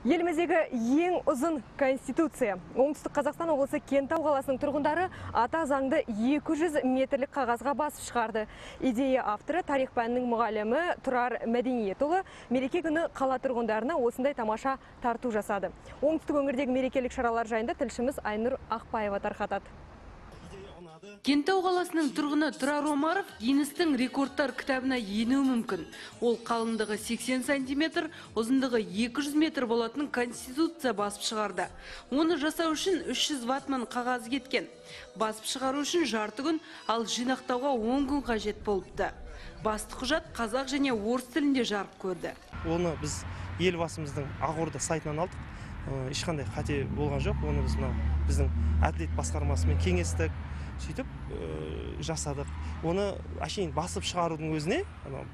Еліміздегі ең ұзын конституция. Оңтүстік Қазақстан облысы Кентау қаласының тұрғындары ата заңды 200 метрлік қағазға басып шығарды. Идея авторы тарих пәнінің мұғалімі Тұрар Мәдениетұлы мереке күні қала тұрғындарына осындай тамаша тарту жасады. Оңтүстік өңірдегі мерекелік шаралар жайында тілшіміз Айнұр Ақпаева тарқатады. Кентау қаласының тұрғыны Тұрар Омаров Гиннестің рекордтар кітабына енуі мүмкін. Ол қалыңдығы 80 сантиметр, ұзындығы 200 метр болатын конституция басып шығарды. Оны жасау үшін 300 ватман қағаз кеткен. Басып шығару үшін жарты күн, ал жинақтауға 10 күн қажет болыпты. Басты құжат қазақ және орыс тілінде жарық көрді. оны біз елбасымыздың ақорда сайтынан алдық ешқандай қате болған жоқ оны біз біздің әділет басқармасымен кеңестік сөйтіп э, жасадық. Оны әшейін басып шығарудың өзіне анау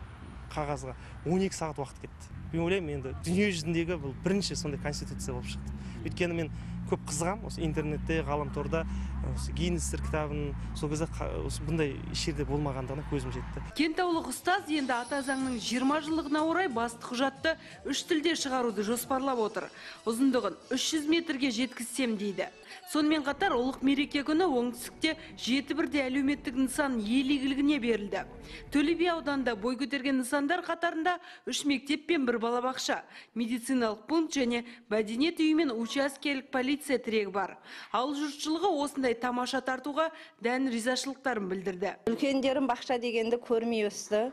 қағазға 12 сағат уақыт кетті. Мен ойлаймын енді дүние жүзіндегі бұл бірінші сондай конституция болып шықты. Өйткені мен көп қызығамын осы интернетте ғаламторда осы гиннестер кітабын сол кезде осы бұндай еш жерде болмағандығына көзім жетті Кентаулық ұстаз енді ата заңның 20 жылдығына орай басты құжатты үш тілде шығаруды жоспарлап отыр. Ұзындығын 300 метрге жеткізсем дейді. Сонымен қатар ұлық мереке күні оңтүстікте жеті бірдей әлеуметтік нысан ел игілігіне берілді. Төле би ауданында бой көтерген нысандар қатарында үш мектеп пен бір балабақша, медициналық пункт және мәдениет үйі мен учаскелік полиция тірегі бар. Ауыл жұртшылығы осындай тамаша тартуға дән ризашылықтарын білдірді. үлкендерім бақша дегенді көрмей өсті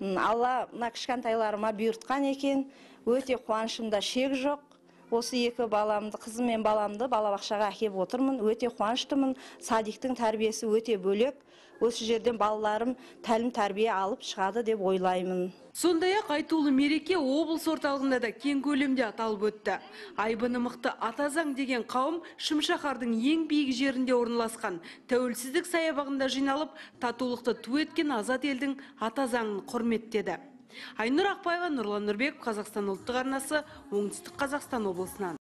алла мына кішкентайларыма бұйыртқан екен өте қуанышымда шек жоқ осы екі баламды қызым мен баламды балабақшаға әкеп отырмын. Өте қуаныштымын. Садиктің тәрбиесі өте бөлек. Осы жерден балаларым тәлім тәрбие алып шығады деп ойлаймын. Сондай-ақ айтулы мереке облыс орталығында да кең көлемде аталып өтті. Айбыны мықты ата заң деген қауым Шымшаһардың ең биік жерінде орналасқан. Тәуелсіздік саябағында жиналып, татулықты ту еткен азат елдің ата заңын құрметтеді. Айнұр Ақпаева, Нұрлан Нұрбек, Қазақстан ұлттық арнасы, оңтүстік Қазақстан облысынан.